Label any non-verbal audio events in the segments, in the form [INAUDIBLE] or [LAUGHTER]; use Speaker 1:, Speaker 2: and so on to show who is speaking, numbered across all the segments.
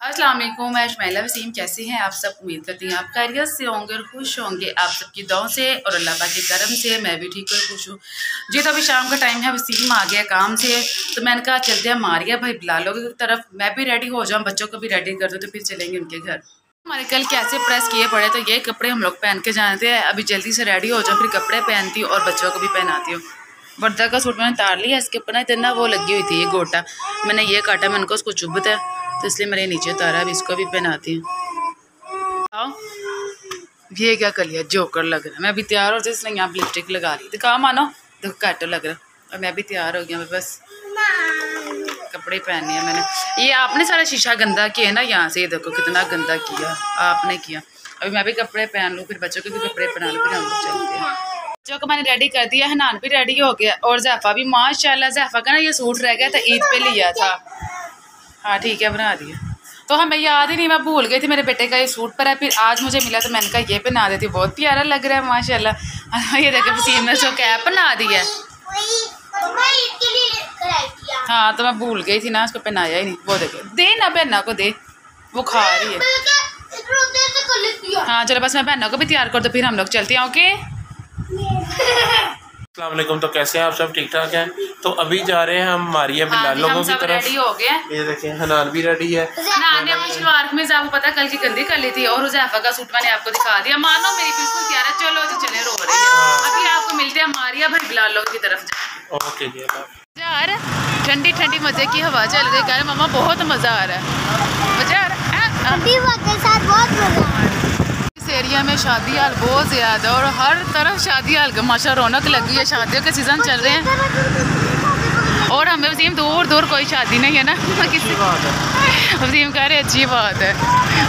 Speaker 1: वालेकुम मैं शमैला वसीम, कैसे हैं आप सब? उम्मीद करती हैं आप खैरियत से होंगे और खुश होंगे आप सबकी दुआओं से और अल्लाह पाक के करम से, मैं भी ठीक और खुश हूँ। जी तो अभी शाम का टाइम है वसीम आ गया काम से। तो मैंने कहा, चलते हैं मारिया भाई बिलालों की तरफ़। मैं भी रेडी हो जाऊँ, बच्चों को भी रेडी कर दूँ तो फिर चलेंगे उनके घर। हमारे कल कैसे प्रेस किए पड़े तो ये कपड़े हम लोग पहन के जानते हैं। अभी जल्दी से रेडी हो जाऊँ, फिर कपड़े पहनती हूँ और बच्चों को भी पहनाती हूँ। वर्दा का सूट मैंने तार लिया, इसके ऊपर ना इतना वो लगी हुई थी, ये गोटा। मैंने ये काटा, मैंने उसको चुभता है तो इसलिए मैंने नीचे उतारा, अब इसको भी पहनाती हूँ। ये क्या कर लिया? जोकर लग रहा है। मैं अभी तैयार हो इसने यहाँ लिपस्टिक लगा ली। तो कहा मानो। देखो, कट लग रहा और मैं भी तैयार हो गया बस। कपड़े पहनने हैं मैंने। ये आपने सारा शीशा गंदा किया है ना यहाँ से? ये देखो, कितना गंदा किया। आपने किया। अभी मैं भी कपड़े पहन लूँ, फिर बच्चों के भी कपड़े पहना लूँ, फिर हम चलते हैं। बच्चों को मैंने रेडी कर दिया, हनान भी रेडी हो गया। और जैफ़ा भी, माशाल्लाह, जैफ़ा का ना ये सूट रह गया था, ईद पे लिया था। हाँ ठीक है बना दिया तो हमें याद ही नहीं मैं भूल गई थी मेरे बेटे का ये सूट पर है फिर आज मुझे मिला तो मैंने कहा ये पहना देती बहुत प्यारा लग रहा है माशाल्लाह। [LAUGHS] ये देखे वसीम ने जो कैप बना दी है। हाँ तो मैं भूल गई थी ना उसको पहनाया ही नहीं। वो देखे दे ना बहना को दे। वो खा रही है। हाँ चलो बस मैं बहनों को भी तैयार कर दो फिर हम लोग चलते हैं ओके? [LAUGHS] [LAUGHS]
Speaker 2: अल्लाम तो कैसे हैं आप सब? ठीक ठाक हैं? तो अभी जा रहे हैं हम मारिया
Speaker 1: हाँ
Speaker 2: बिलाल लोगों की तरफ़।
Speaker 1: रेडी हो गए
Speaker 2: ये देखें हनान भी रेडी है।
Speaker 1: हनान ने अपनी शलवार कमीज आपको पता कल की गंदी कर ली थी और हुजैफा का सूट मैंने आपको दिखा दिया। मानो मेरी बिल्कुल तैयार है चलो तो चले रो रही है।
Speaker 2: हाँ।
Speaker 1: अभी आपको मिलते हैं मारिया भाई बिलाल लोगों की तरफ़।
Speaker 2: ओके जी
Speaker 1: यार ठंडी ठंडी मज़े की हवा चल रही है। मामा बहुत मज़ा आ रहा है। मज़ा आ रहा है साथ बहुत मज़ा एरिया में शादी हाल बहुत ज़्यादा और हर तरफ़ शादी हाल का माशा रौनक लगी है। शादियों के सीज़न चल रहे हैं। और हमें वसीम दूर दूर कोई शादी नहीं है ना। किसी वसीम कह रहे अच्छी बात है।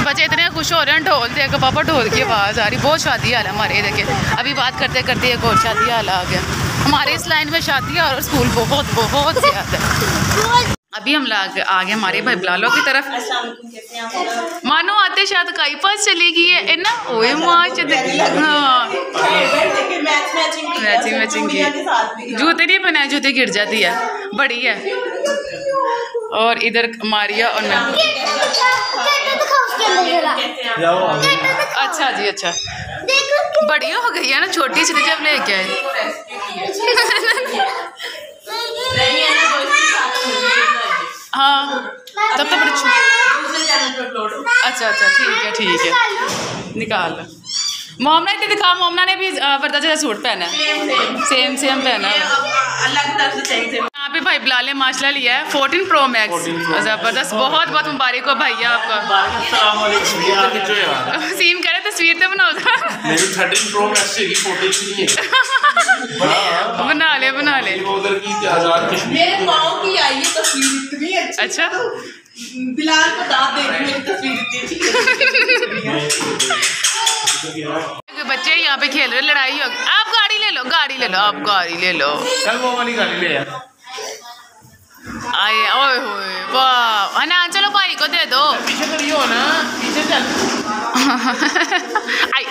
Speaker 1: बच्चे इतने खुश हो रहे हैं ढोल देख पापा ढोल की आवाज़ आ रही। बहुत शादी हाल है हमारे देखे। अभी बात करते करते एक और शादी हाल आ गया। हमारे इस लाइन में शादी और स्कूल बहुत बहुत ज़्यादा [LAUGHS] अभी हम लाग आ गए हमारे भाई बिलालों की तरफ़। मानो आते शायद कई पास चली गई है ना? ओए हाँ। मैचिंग मैचिंग की। जूते नहीं पहनाए जूते गिर जाती है। बड़ी है। और इधर मारिया और मैं। अच्छा जी अच्छा। बड़ी हो गई है ना, छोटी सी जब लेके आए। हाँ तब तो बड़ी अच्छा अच्छा ठीक है ठीक है। निकाल। मोमना ने दिखा मोमना ने भी वर्दा जैसा सूट पहना है। सेम सेम पहना है। यहाँ पे भाई बिलाल ने माशला लिया है फोर्टीन प्रो मैक्स ज़बरदस्त बहुत बहुत मुबारक हो भैया आपका। सीन करे तस्वीर तो बनाओ [LAUGHS] बना ले बना ले।
Speaker 3: मेरे माओ की आई तस्वीर इतनी अच्छी।
Speaker 1: अच्छा।
Speaker 3: बिलाल को दे मेरी तस्वीर इतनी
Speaker 1: बच्चे यहाँ पे खेल रहे लड़ाई हो आप गाड़ी ले लो गाड़ी ले लो आप गाड़ी ले लो।
Speaker 2: वो वाली गाड़ी ले
Speaker 1: आए ओए होए वाह ना चलो भाई को दे दो
Speaker 2: पीछे करियो ना पीछे चल
Speaker 1: आई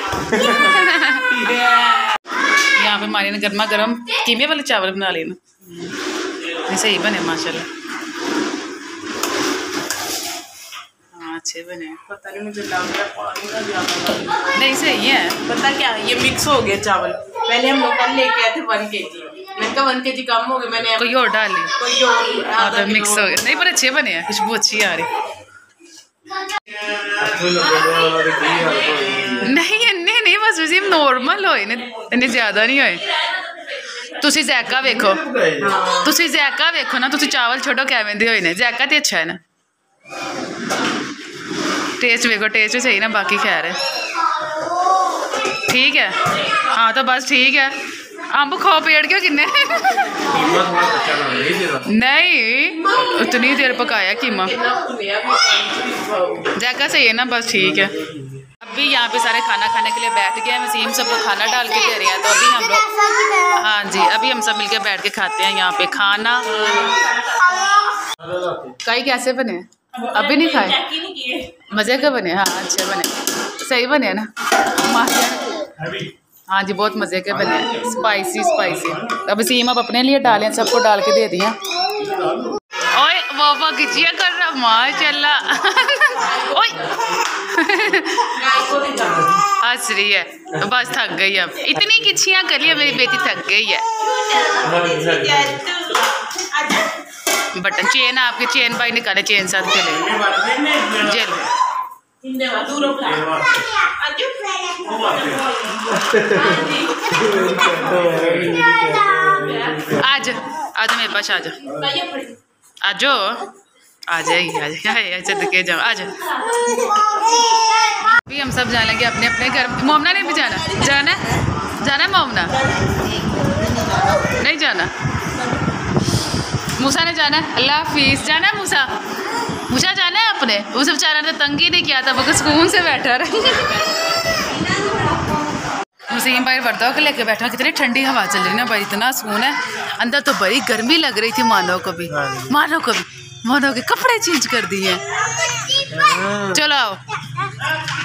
Speaker 1: यहाँ पे मारी ने गर्मा गर्म कीमे वाले चावल बना लेना सही बने माशाल्लाह हाँ अच्छे बने
Speaker 3: पता नहीं मुझे लग रहा पानी का ज़्यादा
Speaker 1: नहीं सही है
Speaker 3: पता क्या ये मिक्स हो गया चावल पहले हम लोग कल लेके आए थे वन के जी मैंने कहा वन के जी कम हो गए मैंने
Speaker 1: कोई और डाल ली
Speaker 3: कोई और
Speaker 1: हाँ
Speaker 3: आधा
Speaker 1: तो मिक्स
Speaker 3: किलो
Speaker 1: हो गया नहीं पर अच्छे बने हैं खुशबू अच्छी आ रही ਨਹੀਂ ਇੰਨੇ ਨਹੀਂ ਬਸ ਵਜ਼ੀਮ ਨੋਰਮਲ ਹੋਏ ਨੇ ਇੰਨੇ ਜ਼ਿਆਦਾ ਨਹੀਂ ਹੋਏ ਤੁਸੀਂ ਜ਼ੈਕਾ ਵੇਖੋ ਤੁਸੀਂ ਜ਼ੈਕਾ ਵੇਖੋ ਨਾ ਤੁਸੀਂ ਚਾਵਲ ਛੋਟੋ ਕਿਵੇਂ ਦੇ ਹੋਏ ਨੇ ਜ਼ੈਕਾ ਤੇ ਅੱਛਾ ਹੈ ਨਾ ਟੇਸਟ ਵੇਖੋ ਟੇਸਟ ਸਹੀ ਨਾ ਬਾਕੀ ਖੈਰ ਹੈ ठीक है हाँ तो बस ठीक है अंब खाओ पेड़ क्यों किन्ने नहीं उतनी देर पकाया कीमा। जैका सही है ना बस ठीक है। अभी यहाँ पे सारे खाना खाने के लिए बैठ गए हैं वसीम सबको खाना डाल के दे रहे हैं तो अभी हम लोग हाँ जी अभी हम सब मिलके बैठ के खाते हैं यहाँ पे खाना। कई कैसे बने? अभी नहीं खाए? मज़े का बने हाँ अच्छे बने। सही बने ना? माशाल्लाह हाँ जी बहुत मज़े के बने। स्पाइसी स्पाइसी अब सीम आप अपने लिए डालें सबको डाल के दे दिया ओए वो बगजिया कर रहा माशाल्लाह। ओए। हंस रही है। बस थक गई अब। इतनी किछियाँ कर लिया मेरी बेटी थक गई है। बटन चेन आपके चेन भाई निकाले चेन साथ के लिए। जेल आज आज मेरे पास, आ जा। आ जाओ आ जाएगी जाओ आ जाओ अभी हम सब जाने लगे अपने अपने घर। मोमना ने भी जाना? जाना जाना मोमना? नहीं जाना? मूसा ने जाना अल्लाह हाफिज। जाना मूसा? मूसा जाना है अपने? उसे बेचारा ने तंग नहीं किया था वो सुकून से बैठा रहा। मुसीम भाई वर्दा को लेके बैठा कितनी ठंडी हवा चल रही है ना भाई इतना सुकून है अंदर तो बड़ी गर्मी लग रही थी मानो को भी मानो को भी मानो के कपड़े चेंज कर दिए चलो आओ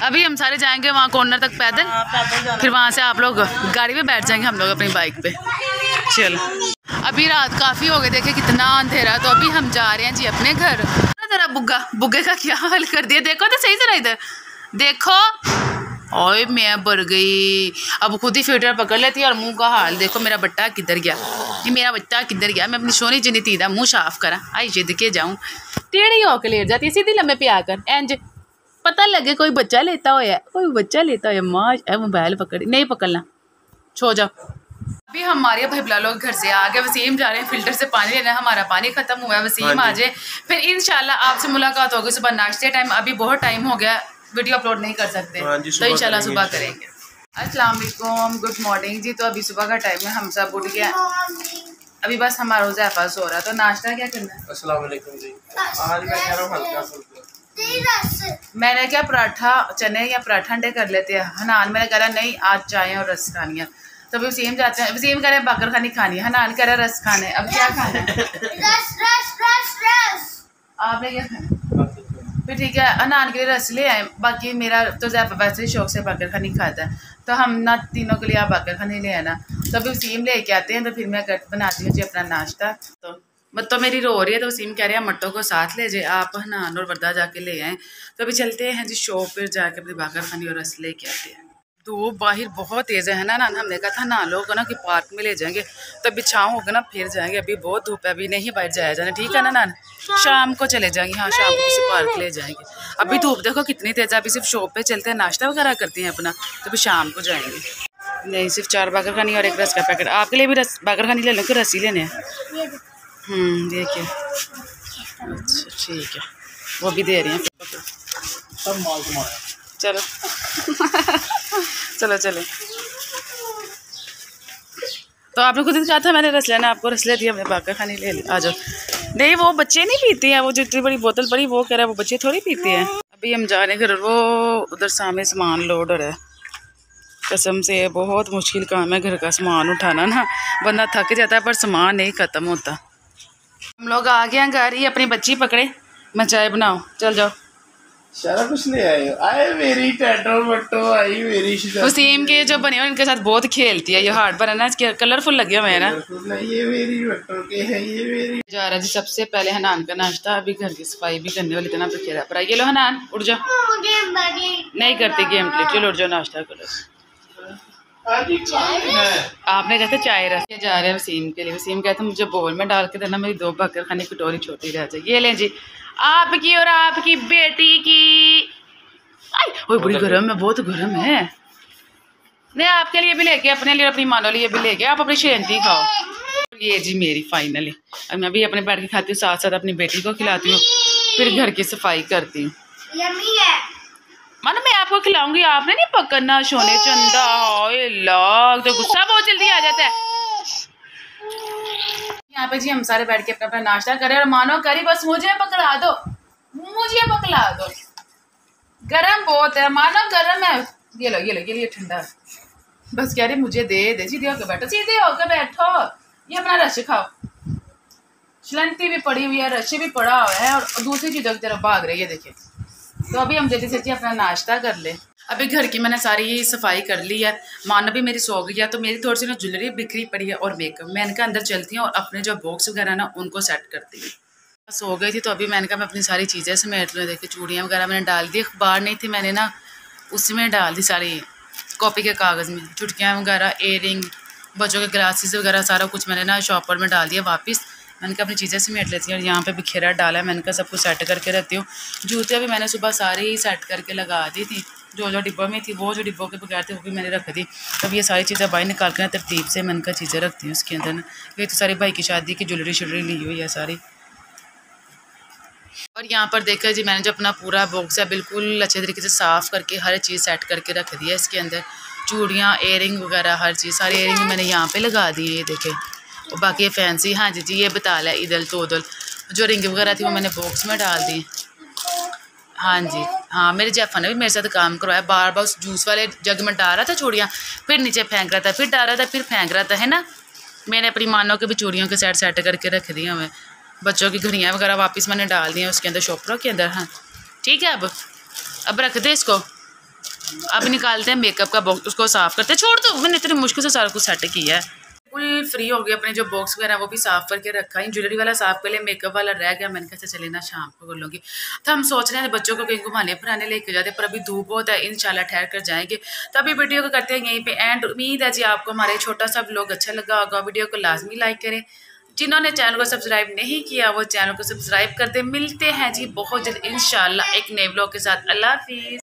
Speaker 1: अभी हम सारे जाएँगे वहाँ कॉर्नर तक पैदल फिर वहाँ से आप लोग गाड़ी में बैठ जाएँगे हम लोग अपनी बाइक पे चलो अभी रात काफ़ी हो गई देखे कितना अंधेरा तो अभी हम जा रहे हैं जी अपने घर जरा बुग्गा बुग्गे का क्या हाल कर दिया देखो तो सही तरह इधर देखो ओए मैं बर गई। अब खुद ही फ़िल्टर पकड़ लेती है और मुँह का हाल देखो मेरा बट्टा किधर गया? ये मेरा बट्टा किधर गया? मैं अपनी सोनी जिनी था मुँह साफ़ करा। आई जिद के जाऊँ। टेढ़ी होकर लेट जाती है सीधी लम्बे पे आकर एंज पता लगे कोई बच्चा लेता हो या कोई बच्चा लेता हो या माँ ए मोबाइल पकड़ी नहीं पकड़ना। छो जाओ। अभी हमारे भाई बिला लोग घर से आ गए वसीम जा रहे हैं फ़िल्टर से पानी लेना है हमारा पानी खत्म हुआ है वसीम आ जाए। फिर इंशाल्लाह आपसे मुलाकात होगी सुबह नाश्ते टाइम अभी बहुत टाइम हो गया। वीडियो अपलोड नहीं कर सकते।
Speaker 2: हाँ
Speaker 1: तो
Speaker 2: सुबह
Speaker 1: इंशाल्लाह
Speaker 2: करेंगे
Speaker 1: सुबह करेंगे। अस्सलाम वालेकुम गुड मॉर्निंग जी तो अभी सुबह का टाइम है हम सब उठ गया अभी बस हमारा रोज़ा सो रहा है तो नाश्ता क्या करना है?
Speaker 2: अस्सलाम वालेकुम जी। आज मैं कह रहा हूँ हल्का
Speaker 1: मैंने क्या पराठा चने या पराठा अंडे कर लेते हैं? हनान मैंने कह रहा नहीं आज चाय और रस खानी है। तो अभी वसीम जाते हैं वसीम कह रहे हैं बकर खानी खानी है। हनान कह रहा है रस खाने अब क्या खाना है?
Speaker 4: रस रस रस रस।
Speaker 1: आपने क्या खाना फिर ठीक है अनान के लिए रस ले आए। बाकी मेरा तो ज़्यादा वैसे ही शौक से बकर खानी खाता है। तो हम ना तीनों के लिए आप बकर खानी ले आना। तो अभी वसीम लेके आते हैं तो फिर मैं कर, बनाती हूँ जी अपना नाश्ता। तो तो मेरी रो रही है तो वसीम कह रहे हैं, मट्टों को साथ ले जाए, आप हनान और वर्दा जाके ले आए। तो अभी चलते हैं जी शॉप पर जाके अपनी बाकर खानी और रस लेके आते हैं। धूप बाहर बहुत तेज़ है ना ना हमने कहा था ना लोग ना कि पार्क में ले जाएँगे। तो अभी छाँव होगा ना फिर जाएँगे। अभी बहुत धूप है अभी नहीं बाहर जाया जाना ठीक है ना नान? शाम को चले जाएँगे हाँ शाम को किसी पार्क ले जाएँगे। अभी धूप देखो कितनी तेज़ है अभी सिर्फ़ शॉप पे चलते हैं नाश्ता वगैरह करते हैं अपना तो अभी शाम को जाएँगे। नहीं सिर्फ़ चार बागर खानी और एक रस का पैकेट। आपके लिए भी रस बागर खानी ले लो कि रस ही? लेने हम्म देखिए। अच्छा ठीक है। वो भी दे रही हैं।
Speaker 2: सब माल तुम्हारा
Speaker 1: चलो। [LAUGHS] चलो चलो। तो आपने खुद ही कहा था, मैंने रस लेना आपको, रस ले दिया हमने बाकर खानी ले आ जाओ। नहीं, वो बच्चे नहीं पीते हैं, वो जो इतनी बड़ी बोतल पड़ी, वो कह रहा है, वो बच्चे थोड़ी पीते हैं। अभी हम जा रहे हैं घर, वो उधर सामने सामान लोड हो रहा है। कसम से, बहुत मुश्किल काम है घर का सामान उठाना ना। बंदा थक जाता है, पर सामान नहीं ख़त्म होता। हम लोग आ गए हैं घर ही अपनी बच्ची पकड़े। मैं चाय बनाओ चल जाओ।
Speaker 2: सारा कुछ ले आए। आए मेरी टैटो बट्टो आई मेरी शिजा
Speaker 1: वसीम के जो बने हुए इनके साथ बहुत खेलती है ये हार्ड पर है ना कलरफुल लगे हुए हैं ना।
Speaker 2: ये मेरी बट्टो के है ये मेरी।
Speaker 1: जा रहा जी सबसे पहले हनान का नाश्ता अभी घर की सफ़ाई भी करने वाली इतना बिखेरा पर ये लो हनान उठ जाओ। नहीं करती गेम प्ले चलो उठ जाओ नाश्ता करो। आपने कहते चाय रख के जा रहे हैं वसीम के लिए। वसीम कहते मुझे बोल में डाल के देना मेरी दो बकर खाने की कटोरी छोटी रह जाए। ये लें जी आपकी और आपकी बेटी की। आई ओए बड़ी गर्म है बहुत गर्म है। नहीं आपके लिए भी लेके अपने लिए अपनी मानो लिए भी लेके आप अपनी शेंती खाओ। ये जी मेरी फाइनली अब मैं भी अपने बैठ के खाती हूँ साथ साथ अपनी बेटी को खिलाती हूँ फिर घर की सफ़ाई करती हूँ। मानो मैं आपको खिलाऊँगी आपने नहीं पकड़ना सोने चंदा ओए लाग तो गुस्सा बहुत जल्दी आ जाता है। यहाँ पे जी हम सारे बैठ के अपना अपना नाश्ता करें और मानो करी, बस मुझे पकड़ा दो। मुझे पकड़ा दो। गरम बहुत है, मानो गरम है। ये लो ये लो, ये लिए ठंडा। बस कह रही, मुझे दे दे, सीधे होकर बैठो, सीधे होकर बैठो। ये अपना रश खाओ। शलंती भी पड़ी हुई है, रश भी पड़ा हुआ है और दूसरी चीज़ों की तरफ़ भाग रही है, देखिए। तो अभी हम जल्दी से अपना नाश्ता कर ले। अभी घर की मैंने सारी ही सफ़ाई कर ली है। माना भी मेरी सो गई है तो मेरी थोड़ी सी ना ज्वेलरी बिखरी पड़ी है और मेकअप मैं इनके अंदर चलती हूँ और अपने जो बॉक्स वगैरह ना, उनको सेट करती हूँ। सो गई थी तो अभी मैंने कहा मैं अपनी सारी चीज़ें समेट लूँ। देखिए, चूड़ियाँ वगैरह मैंने डाल दी, अखबार नहीं थी मैंने ना, उसमें डाल दी सारी। कॉपी के कागज़ में, चुटकियाँ वगैरह एयरिंग बच्चों के ग्लासेस वगैरह, सारा कुछ मैंने ना शॉपर में डाल दिया वापस। मैंने कहा अपनी चीज़ें समेट लेती हूँ और यहाँ पे बिखेरा डाला मैंने कहा सब कुछ सेट करके रखती हूँ। जूते भी मैंने सुबह सारे ही सेट करके लगा दी थी। जो जो डिब्बा में थी, वो जो डिब्बों के बगैर थे, वो भी मैंने रख दी। अब ये सारी चीज़ें बाहर निकाल कर तरतीब से मैंने कहा चीज़ें रखती हूँ उसके अंदर ना। ये तो सारी भाई की शादी की ज्वेलरी शुलरी ली हुई है सारी। और यहाँ पर देखा जी, मैंने जो अपना पूरा बॉक्स है, बिल्कुल अच्छे तरीके से साफ़ करके, हर चीज़ सेट करके रख दिया इसके अंदर। चूड़ियाँ एयरिंग वगैरह, हर चीज़, सारी एयरिंग मैंने यहाँ पे लगा दी है, ये देखे। और बाकी ये फैंसी हाँ जी जी, ये बता है इधल तो उधल जो रिंग वगैरह थी, वो मैंने बॉक्स में डाल दी हाँ जी। हाँ मेरे जैफा ने भी मेरे साथ काम करवाया। बार बार उस जूस वाले जग में डाल रहा था चूड़ियाँ, फिर नीचे फेंक रहा था, फिर डाल रहा था, फिर फेंक रहा था, है ना? मैंने अपनी मानों के भी चूड़ियों के सेट सेट करके रख दी हमें। बच्चों की घड़ियाँ वगैरह वापस मैंने डाल दी उसके अंदर शॉपरों के अंदर हाँ। ठीक है अब? अब रख दे इसको। अब निकालते हैं मेकअप का बॉक्स उसको साफ़ करते छोड़ दो, मैंने इतनी मुश्किल से सारा कुछ सेट किया है। बिल्कुल फ्री हो गया अपने जो बॉक्स वगैरह वो भी साफ़ करके रखा है। ज्वेलरी वाला साफ़ कर लिया मेकअप वाला रह गया, मैंने कहा चले ना शाम को कर लूँगी। तो हम सोच रहे हैं बच्चों को कहीं घुमाने फिराने लेके जाते पर अभी धूप होता है इन ठहर कर जाएँगे। तो अभी वीडियो को करते हैं यहीं पे एंड उम्मीद है जी आपको हमारे छोटा सा ब्लॉग अच्छा लगा होगा। वीडियो को लाजमी लाइक करें। जिन्होंने चैनल को सब्सक्राइब नहीं किया, वो चैनल को सब्सक्राइब कर दे। मिलते हैं जी बहुत जल्द, इंशाल्लाह एक नए ब्लॉग के साथ। अल्लाह हाफिज़।